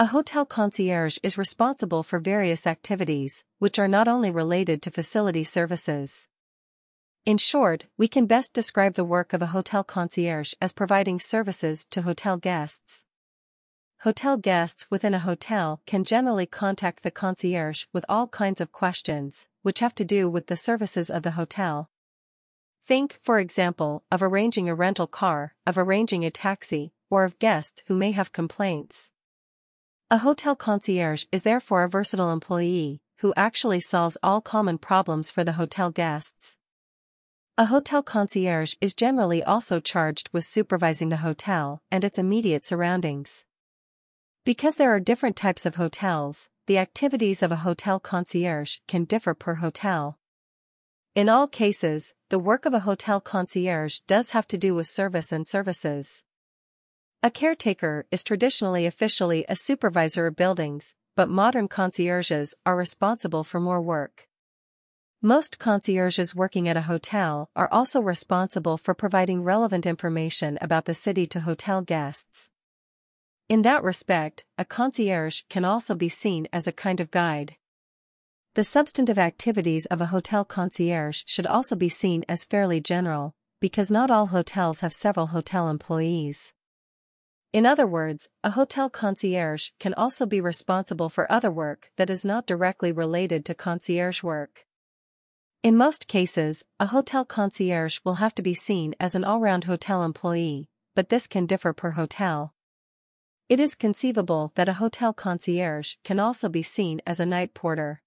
A hotel concierge is responsible for various activities, which are not only related to facility services. In short, we can best describe the work of a hotel concierge as providing services to hotel guests. Hotel guests within a hotel can generally contact the concierge with all kinds of questions, which have to do with the services of the hotel. Think, for example, of arranging a rental car, of arranging a taxi, or of guests who may have complaints. A hotel concierge is therefore a versatile employee who actually solves all common problems for the hotel guests. A hotel concierge is generally also charged with supervising the hotel and its immediate surroundings. Because there are different types of hotels, the activities of a hotel concierge can differ per hotel. In all cases, the work of a hotel concierge does have to do with service and services. A caretaker is traditionally officially a supervisor of buildings, but modern concierges are responsible for more work. Most concierges working at a hotel are also responsible for providing relevant information about the city to hotel guests. In that respect, a concierge can also be seen as a kind of guide. The substantive activities of a hotel concierge should also be seen as fairly general, because not all hotels have several hotel employees. In other words, a hotel concierge can also be responsible for other work that is not directly related to concierge work. In most cases, a hotel concierge will have to be seen as an all-round hotel employee, but this can differ per hotel. It is conceivable that a hotel concierge can also be seen as a night porter.